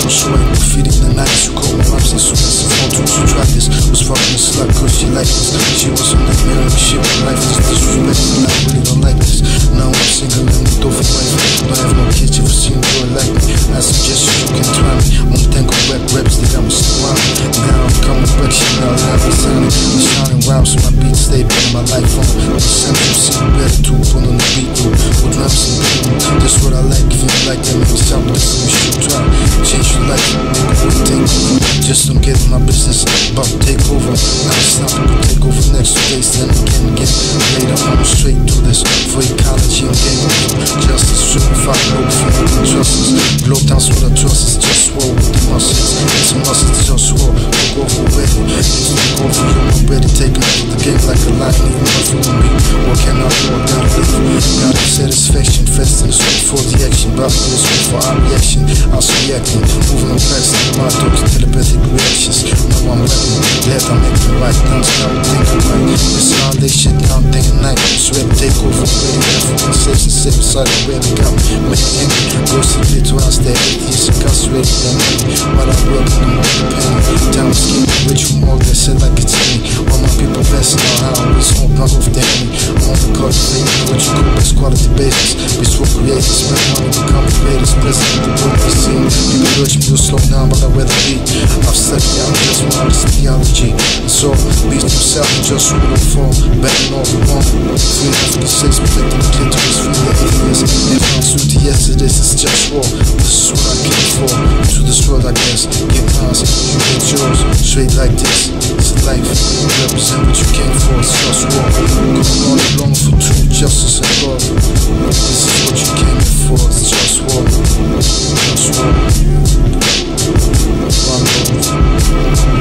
just right. Feeding the nights, you call raps as soon as the phone to she tried this. Was fucking a slut cause she liked this. She was on that mirror, shit, my life is disrespectful. I really don't like this. Now I'm single and with over wife. Don't have no kids, you've seen a boy like me. I suggest you can try me. Think of rap raps, got me surrounded. Now I'm coming back, shit, now I'm sounding. I'm wow, so my beats stay putting my life on. The central see better put on the beat, though. With raps and people, that's what I like. If you like that, make sound, we should Just don't get in my business, about to take over. Now it's not to take over next two then again, again. Later, I'm straight to this. For ecology in the for the action. About this wait for our reaction. I was reacting, moving on fast in my dogs, telepathic reactions. Now I'm rapping, glad I'm making right. Don't stop thinking right. All this shit day and night. Sweat take over, safe and safe beside the way they got me. Make angry, see me to house that atheist incarcerated than me. While I work in the morning pain. Down skin, rich from all that said like it's me. All my people passing on how we smoke, knock off the enemy. I'm on the cultivate, what you call best quality basis. Money to come invaders. President, the world is seen. People urge me to slow down, but I'd rather be. I've studied out just one of this theology. And so, beast himself and just rule and fall. Betting all the wrong. Free African sex, protecting the clitoris from the atheists. If I'm true to yesterday, it's just war. This is what I came for. To this world, I guess. Get mine, you get yours. Straight like this. It's life. you Represent what you came for. It's just war. Going all along for truth, justice and love. This is what you came for, it's just war. Just war. One